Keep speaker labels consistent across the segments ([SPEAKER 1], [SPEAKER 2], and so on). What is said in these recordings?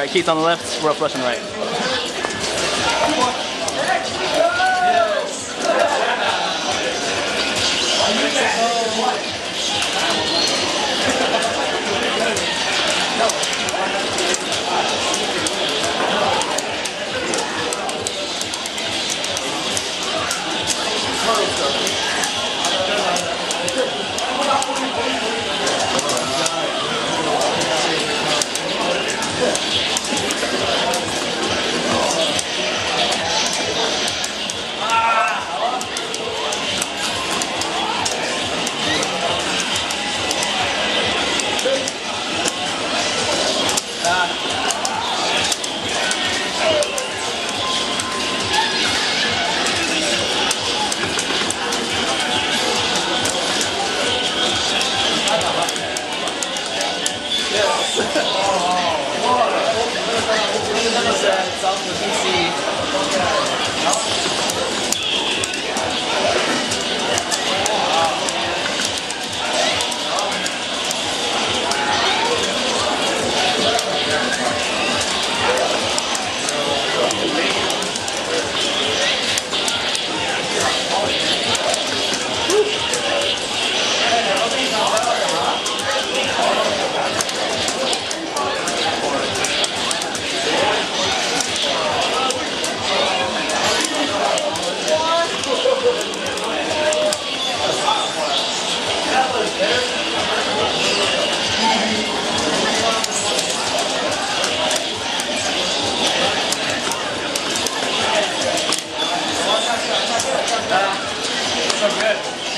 [SPEAKER 1] All right, Keits on the left, RoyalFlush right.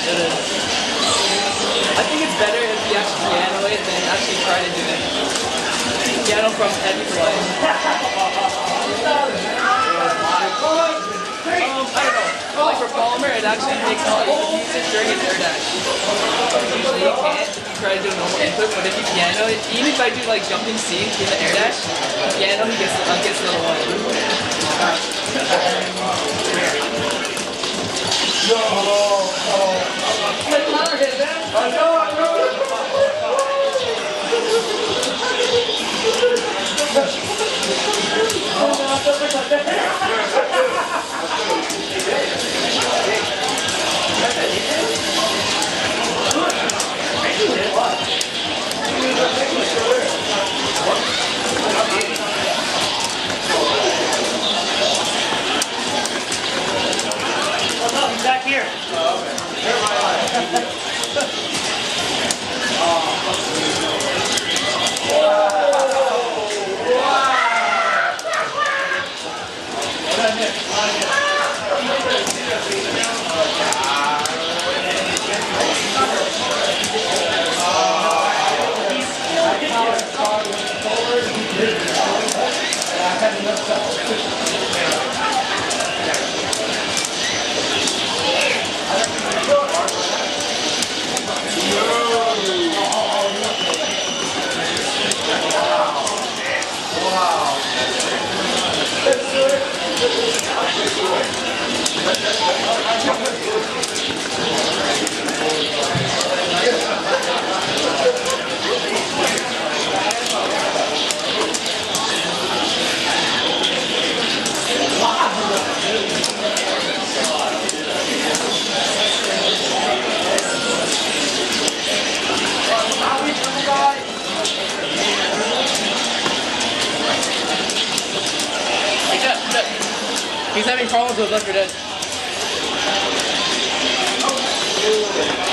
[SPEAKER 2] I think it's better if you actually piano it than actually try to do it. Piano from heavy light. Um, I don't know. For Polimar, it actually makes all you it during an air dash. Usually you can't if you try to do a normal input, but if you piano it, even if I do like jumping C in the air dash,
[SPEAKER 1] He's having problems with Left 4 Dead.
[SPEAKER 3] Thank you.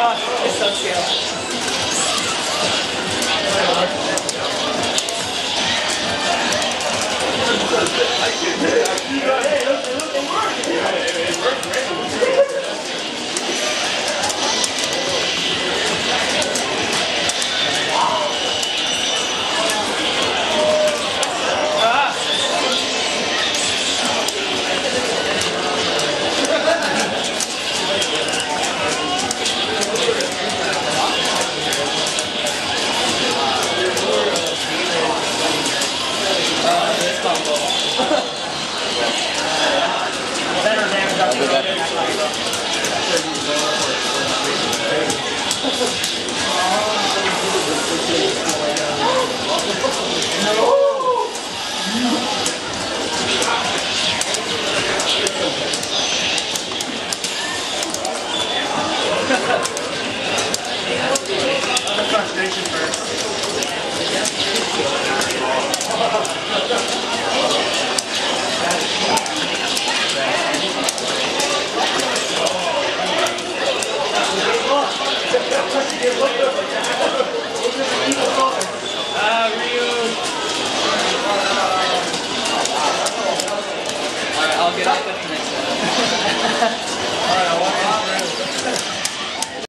[SPEAKER 3] Oh, it's so chill. Better damage.